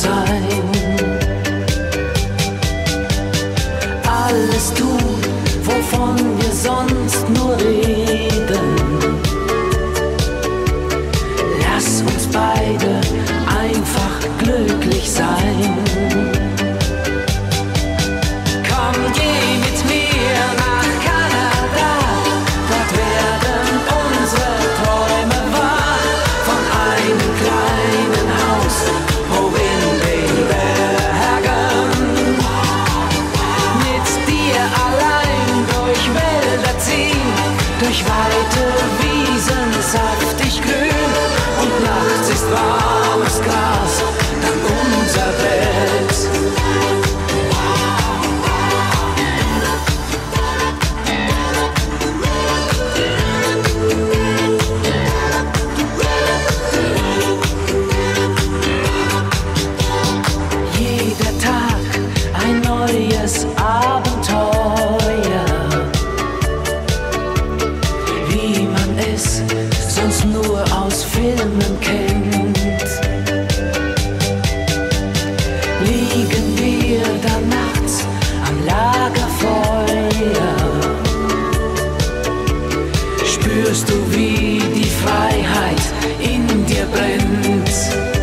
sein. Alles tun, wovon wir sonst nur reden. Weite Wiesen saftig grün. Und nachts ist warmes Gras, dann unser Bett. Jeder Tag ein neues Abenteuer. uns nur aus Filmen kennt. Liegen wir da nachts am Lagerfeuer. Spürst du, wie die Freiheit in dir brennt?